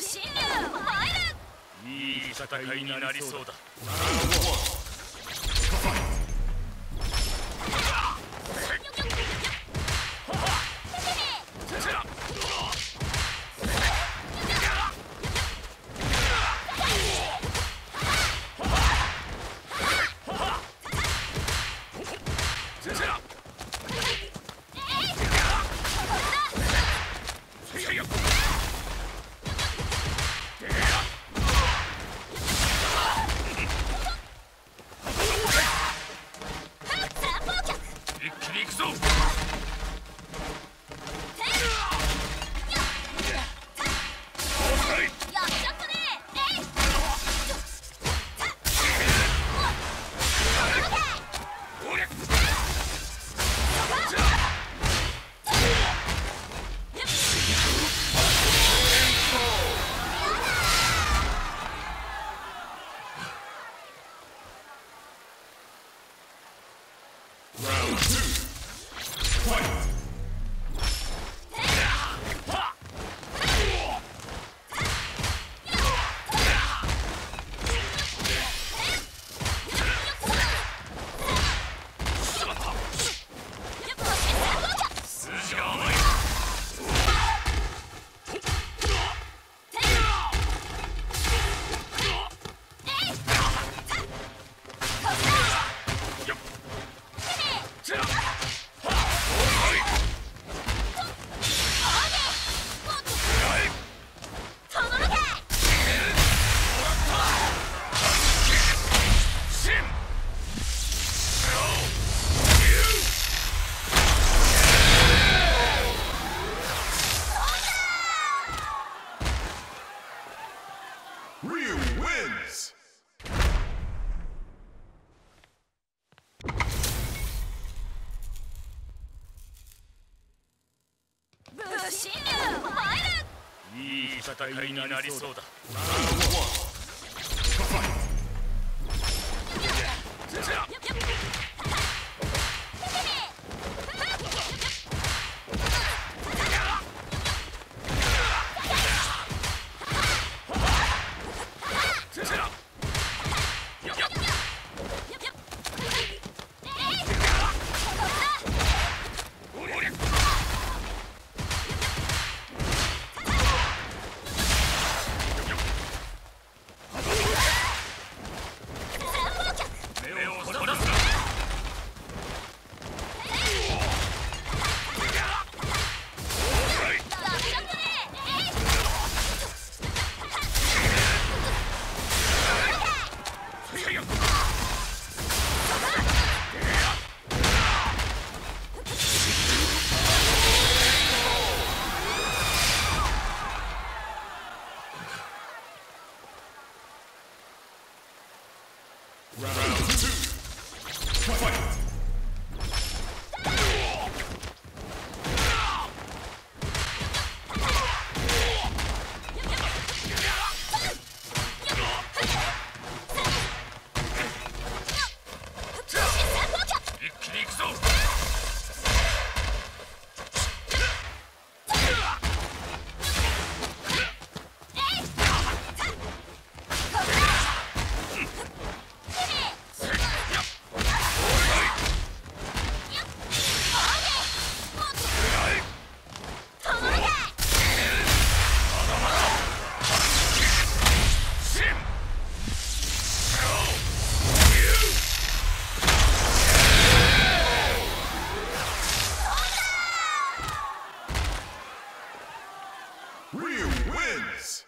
侵入入。るいい戦いになりそうだ。一武侵入入るいい戦いになりそうだ。Round two. Fight. Ryu wins!